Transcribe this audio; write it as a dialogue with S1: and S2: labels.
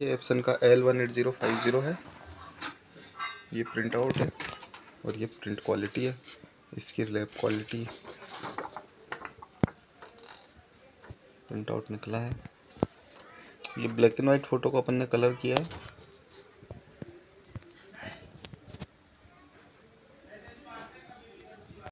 S1: ये एप्सन का L one eight zero five zero है। ये प्रिंट आउट है और ये प्रिंट क्वालिटी है। इसकी लैब क्वालिटी प्रिंट आउट निकला है। ये ब्लैक एंड वाइट फ़ोटो को अपन ने कलर किया है।